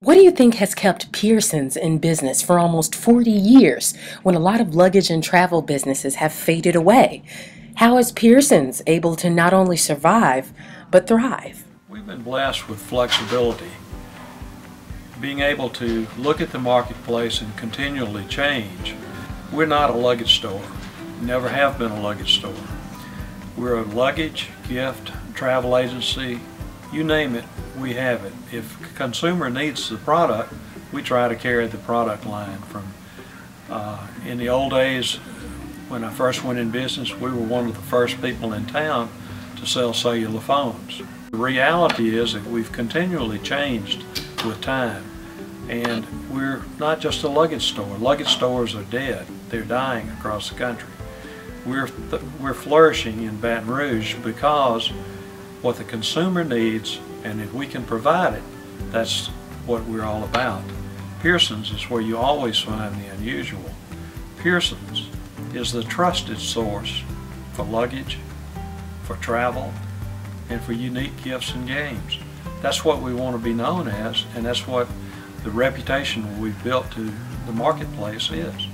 What do you think has kept Pearson's in business for almost 40 years when a lot of luggage and travel businesses have faded away? How is Pearson's able to not only survive, but thrive? We've been blessed with flexibility. Being able to look at the marketplace and continually change. We're not a luggage store, never have been a luggage store. We're a luggage, gift, travel agency, you name it, we have it. If consumer needs the product, we try to carry the product line from, uh, in the old days, when I first went in business, we were one of the first people in town to sell cellular phones. The reality is that we've continually changed with time and we're not just a luggage store. Luggage stores are dead. They're dying across the country. We're, we're flourishing in Baton Rouge because what the consumer needs, and if we can provide it, that's what we're all about. Pearson's is where you always find the unusual. Pearson's is the trusted source for luggage, for travel, and for unique gifts and games. That's what we want to be known as, and that's what the reputation we've built to the marketplace is.